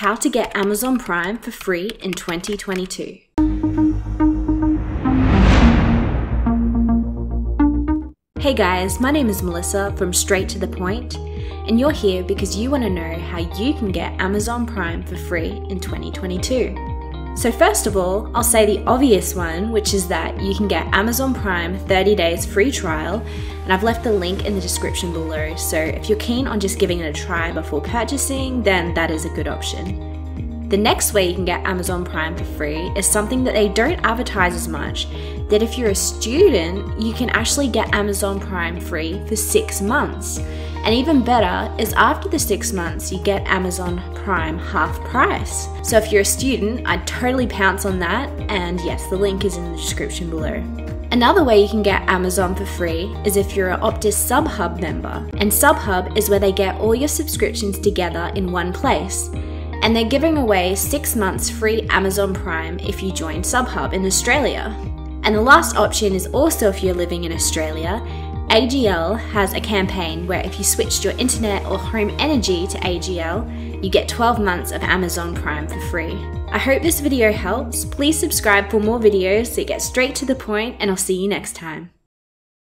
how to get Amazon Prime for free in 2022. Hey guys, my name is Melissa from Straight to the Point, and you're here because you want to know how you can get Amazon Prime for free in 2022. So, first of all, I'll say the obvious one, which is that you can get Amazon Prime 30 days free trial, and I've left the link in the description below. So, if you're keen on just giving it a try before purchasing, then that is a good option. The next way you can get Amazon Prime for free is something that they don't advertise as much. That if you're a student, you can actually get Amazon Prime free for six months. And even better is after the six months, you get Amazon Prime half price. So if you're a student, I'd totally pounce on that. And yes, the link is in the description below. Another way you can get Amazon for free is if you're an Optus Subhub member. And Subhub is where they get all your subscriptions together in one place and they're giving away six months free Amazon Prime if you join Subhub in Australia. And the last option is also if you're living in Australia. AGL has a campaign where if you switched your internet or home energy to AGL, you get 12 months of Amazon Prime for free. I hope this video helps. Please subscribe for more videos so you get straight to the point, and I'll see you next time.